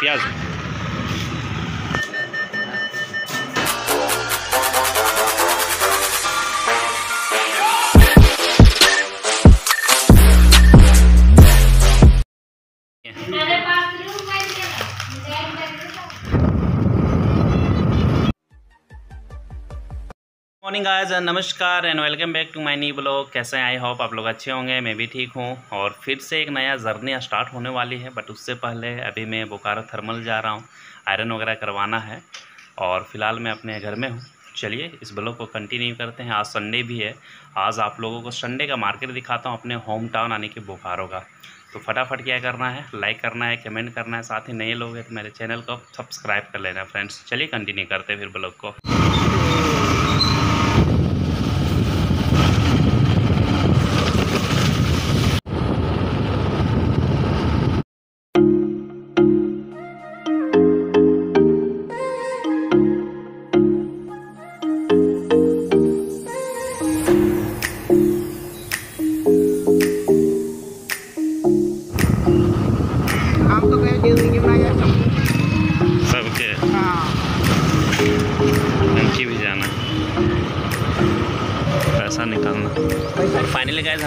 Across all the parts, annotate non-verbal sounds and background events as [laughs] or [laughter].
प्याज गाइस नमस्कार and welcome back to my new blog कैसे आई होप आप लोग अच्छे होंगे, मैं भी ठीक हूँ। और फिर से एक नया जर्नी स्टार्ट होने वाली है बट उससे पहले अभी मैं बोकारो थर्मल जा रहा हूँ। आयरन वगैरह करवाना है, और फ़िलहाल मैं अपने घर में हूँ। चलिए, इस ब्लॉग को कंटिन्यू करते हैं। आज संडे भी है। आज आप लोगों को संडे का मार्केट दिखाता हूँ अपने होम टाउन आने के बोकारो का। तो फटाफट क्या करना है? लाइक करना है कमेंट करना है। साथ ही नए लोग हैं तो मेरे चैनल को सब्सक्राइब कर लेना फ्रेंड्स चलिए कंटिन्यू करते हैं फिर ब्लॉग को।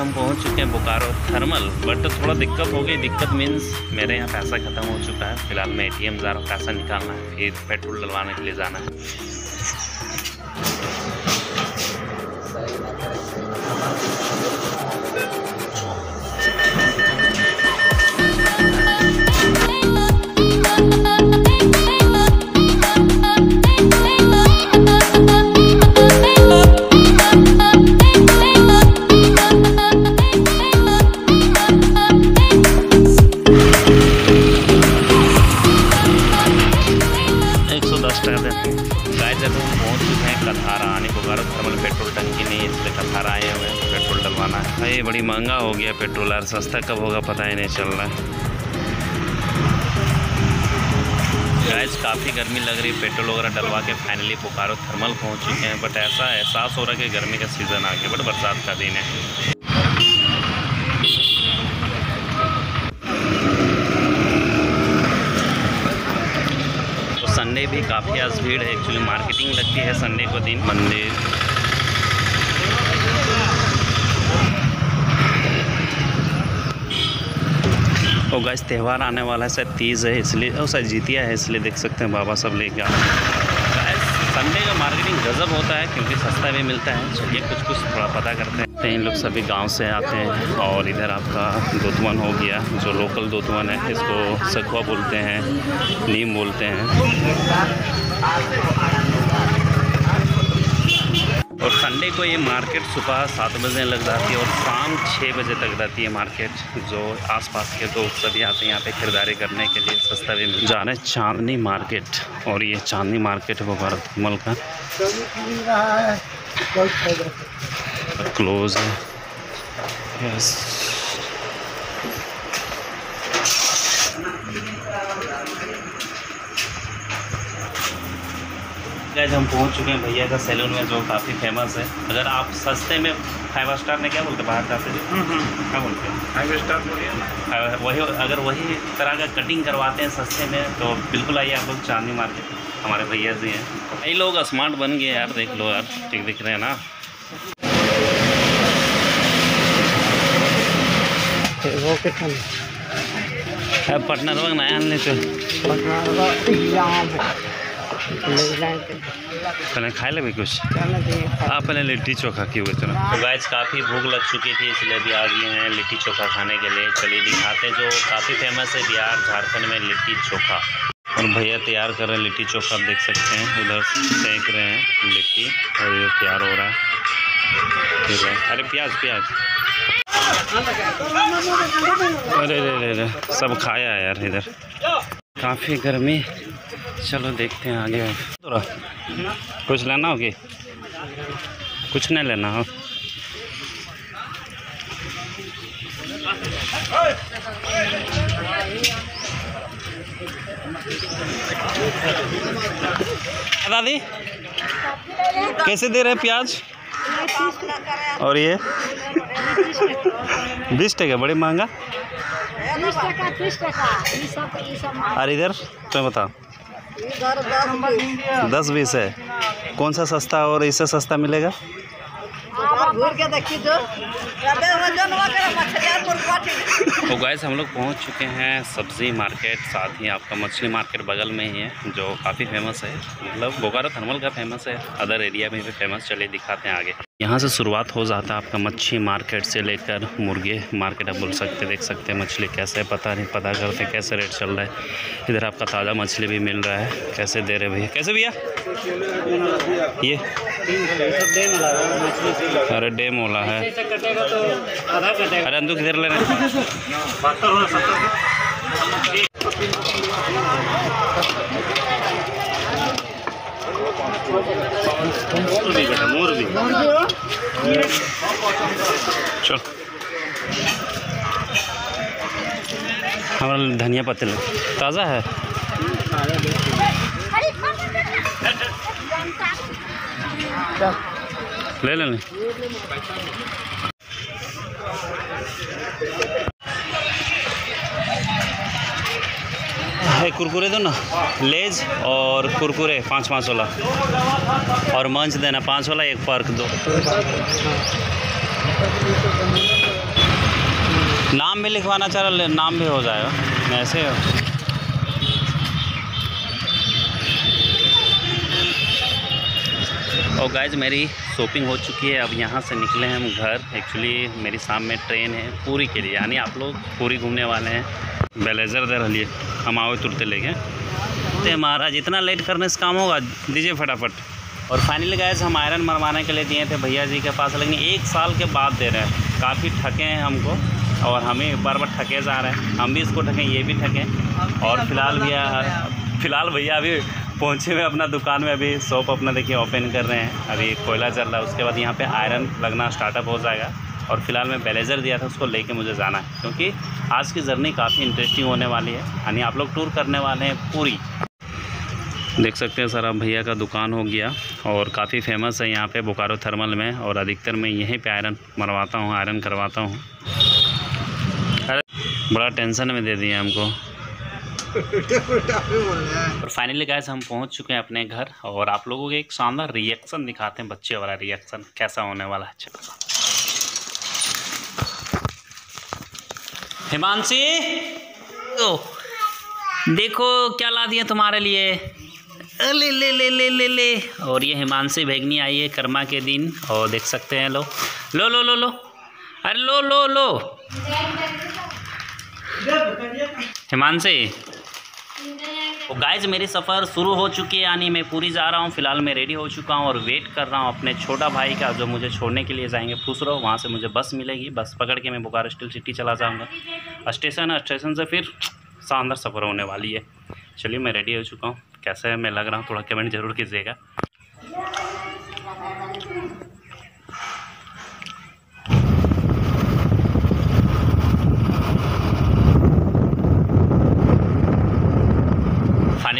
हम पहुँच चुके हैं बोकारो थर्मल बट थोड़ा दिक्कत हो गई। दिक्कत मीन्स मेरे यहाँ पैसा ख़त्म हो चुका है। फ़िलहाल मैं एटीएम जा रहा हूँ। पैसा निकालना है। फिर पेट्रोल डलवाने के लिए जाना है। बोकारो थर्मल पेट्रोल टंकी नहीं, इसलिए कथा आए हुए हैं पेट्रोल डलवाना है। भाई बड़ी महँगा हो गया पेट्रोल, यार सस्ता कब होगा पता ही नहीं चल रहा है। गाइस काफ़ी गर्मी लग रही है पेट्रोल वगैरह डलवा के फाइनली पुकारो थर्मल पहुँच चुके हैं बट ऐसा एहसास हो रहा है कि गर्मी का सीज़न आ गया बट बरसात का दिन है तो भी काफ़ी आज भीड़ है। एक्चुअली मार्केटिंग लगती है संडे को दिन। मंदिर तो गैस त्यौहार आने वाला है शायद तीज है इसलिए और शायद जीतिया है इसलिए देख सकते हैं बाबा सब लेके आ संडे का मार्केटिंग गजब होता है क्योंकि सस्ता भी मिलता है। चलिए कुछ कुछ थोड़ा पता करते हैं। कई लोग सभी गाँव से आते हैं और इधर आपका दोतवन हो गया, जो लोकल दोतवन है, इसको सखुआ बोलते हैं, नीम बोलते हैं। और संडे को ये मार्केट सुबह सात बजे लग जाती है और शाम छः बजे तक रहती है मार्केट, जो आसपास के लोग सभी आते हैं यहाँ पे खरीदारी करने के लिए सस्ता भी मिल जा रहा है, चांदनी मार्केट। और ये चांदनी मार्केट है वो भारत मल का क्लोज है यस गाइस हम पहुँच चुके हैं भैया का सैलून में जो काफ़ी फ़ेमस है। अगर आप सस्ते में फाइव स्टार में क्या बोलते हैं? बाहर जाते हैं? क्या बोलते हैं? फाइव स्टार बोलिए वही अगर वही तरह का कटिंग करवाते हैं सस्ते में तो बिल्कुल आइए आप लोग चांदनी मार्केट हमारे भैया जी हैं। कई लोग स्मार्ट बन गए यार देख लो यार ठीक दिख रहे हैं ना। पटना आने तो। का पहले खाए ले कुछ? आप पहले लिट्टी चोखा क्यों हुए तो गाइस काफ़ी भूख लग चुकी थी, इसलिए भी आ गए हैं लिट्टी चोखा खाने के लिए चलिए दिखाते हैं जो काफ़ी फ़ेमस है बिहार, झारखंड में लिट्टी चोखा। और भैया तैयार कर रहे हैं लिट्टी चोखा, आप देख सकते हैं। उधर सेक रहे हैं लिट्टी। और ये तैयार हो रहा है। ठीक है। अरे प्याज प्याज। अरे रे रे रे सब खाया है यार इधर। काफ़ी गर्मी। चलो देखते हैं आगे। थोड़ा कुछ लेना होगी कुछ नहीं लेना हो। दादी, कैसे दे रहे हैं प्याज? और ये? बीस टका, बड़े महँगा? और इधर, तुम्हें बताओ। दस बीस है। कौन सा सस्ता और इससे सस्ता मिलेगा? घूर तो। गैस हम लोग पहुँच चुके हैं सब्ज़ी मार्केट, साथ ही आपका मछली मार्केट बगल में ही है, जो काफ़ी फ़ेमस है। मतलब बोकारो थर्मल का फ़ेमस है अदर एरिया में भी फ़ेमस चले दिखाते हैं आगे। यहाँ से शुरुआत हो जाता है आपका मच्छी मार्केट से लेकर मुर्गे मार्केट, आप बोल सकते, देख सकते हैं मछली कैसे है पता नहीं, पता करते कैसे रेट चल रहा है। इधर आपका ताज़ा मछली भी मिल रहा है, कैसे दे रहे भैया? कैसे भैया? ये। अरे डेम वाला है। अरे अंदू किधर ले रहे हैं चल। हमारा धनिया पत्ते ताज़ा है? ले ले है कुरकुरे दो ना? लेज और कुरकुरे, पाँच पाँच वाला। और मंच देना, पाँच वाला, एक पर्क दो। नाम भी लिखवाना चाह रहा, नाम भी हो जाएगा। ऐसे और गाइज़ मेरी शॉपिंग हो चुकी है। अब यहाँ से निकले हैं हम घर। एक्चुअली मेरी शाम में ट्रेन है पूरी के लिए। यानी आप लोग पूरी घूमने वाले हैं। ब्लेजर दे रही हम आओ तुरते लेके तो महाराज, इतना लेट करने से काम होगा? दीजिए फटाफट। और फाइनली गैस हम आयरन मरवाने के लिए दिए थे भैया जी के पास। लेकिन एक साल के बाद दे रहे हैं। काफ़ी ठके हैं हमको। और हमें बार बार ठके जा रहे हैं। हम भी इसको ठकें, ये भी ठकें। और फ़िलहाल भैया फ़िलहाल भैया अभी पहुँचे हुए अपना दुकान में, अभी शॉप अपना देखिए ओपन कर रहे हैं। अभी कोयला चल रहा है, उसके बाद यहाँ पे आयरन लगना स्टार्टअप हो जाएगा। और फ़िलहाल मैं ब्लेजर दिया था, उसको लेके मुझे जाना है, क्योंकि आज की जर्नी काफ़ी इंटरेस्टिंग होने वाली है। यानी आप लोग टूर करने वाले हैं पूरी। देख सकते हैं सर अब भैया का दुकान हो गया, और काफ़ी फ़ेमस है यहाँ पे बोकारो थर्मल में, और अधिकतर मैं यहीं पे आयरन मरवाता हूँ आयरन करवाता हूँ। अरे, बड़ा टेंशन में दे दिया हमको। [laughs] और फाइनली गैस हम पहुँच चुके हैं अपने घर और आप लोगों को एक शानदार रिएक्शन दिखाते हैं बच्चे वाला रिएक्शन कैसा होने वाला है? हिमांशी! ओ, देखो क्या ला दिया तुम्हारे लिए? ले ले ले ले ले ले। और ये हिमांशी भेगनी आई है कर्मा के दिन और देख सकते हैं लो। लो लो लो लो। अरे लो लो लो। हिमांशी तो गाइज़ मेरी सफ़र शुरू हो चुकी है, यानी मैं पूरी जा रहा हूँ, फ़िलहाल मैं रेडी हो चुका हूँ और वेट कर रहा हूँ अपने छोटा भाई का, जो मुझे छोड़ने के लिए जाएँगे। फुसरो वहाँ से मुझे बस मिलेगी। बस पकड़ के मैं बुखार स्टील सिटी चला जाऊँगा। स्टेशन स्टेशन से फिर शानदार सफ़र होने वाली है। चलिए, मैं रेडी हो चुका हूँ। कैसे मैं लग रहा हूँ, थोड़ा कमेंट ज़रूर कीजिएगा।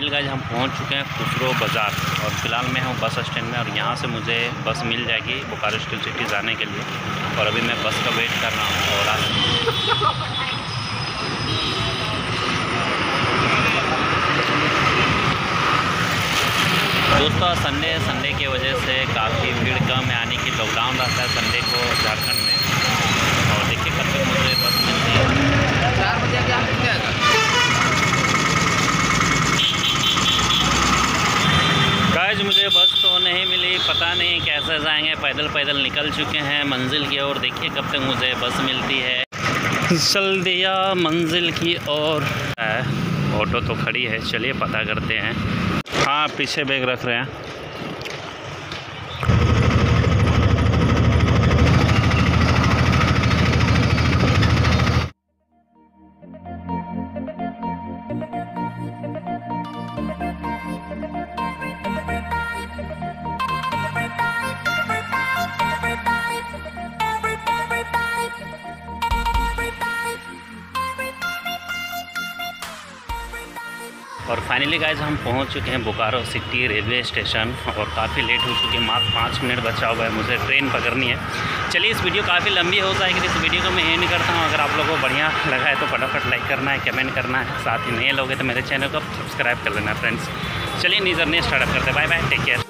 फाइनल गाइज़ हम पहुँच चुके हैं खुसरो बाज़ार। और फ़िलहाल मैं हूँ बस स्टैंड में और यहाँ से मुझे बस मिल जाएगी बोकारो स्टील सिटी जाने के लिए। और अभी मैं बस का वेट कर रहा हूँ और आज दोस्तों संडे संडे की वजह से काफ़ी भीड़ कम है। यानी कि लॉकडाउन रहता है संडे को झारखंड में और देखिए कब तक मुझे बस मिलती है चार बजे के आप जाएगा गाइज़ मुझे बस तो नहीं मिली, पता नहीं कैसे जाएँगे। पैदल पैदल निकल चुके हैं मंजिल की ओर। देखिए कब तक मुझे बस मिलती है। चल दिया मंजिल की ओर। ऑटो तो खड़ी है, चलिए पता करते हैं। हाँ पीछे बैग रख रहे हैं। और फाइनली गाइज़ हम पहुँच चुके हैं बोकारो सिटी रेलवे स्टेशन और काफ़ी लेट हो चुके हैं। मात्र पाँच मिनट बचा हुआ है, मुझे ट्रेन पकड़नी है। चलिए, इस वीडियो काफ़ी लंबी हो जाएगी इस वीडियो को मैं एंड करता हूँ। अगर आप लोगों को बढ़िया लगा है तो फटाफट लाइक करना है कमेंट करना है। साथ ही नए लोगे तो मेरे चैनल को सब्सक्राइब कर लेना फ्रेंड्स चलिए नीजर ने स्टार्टअप करते बाय बाय टेक केयर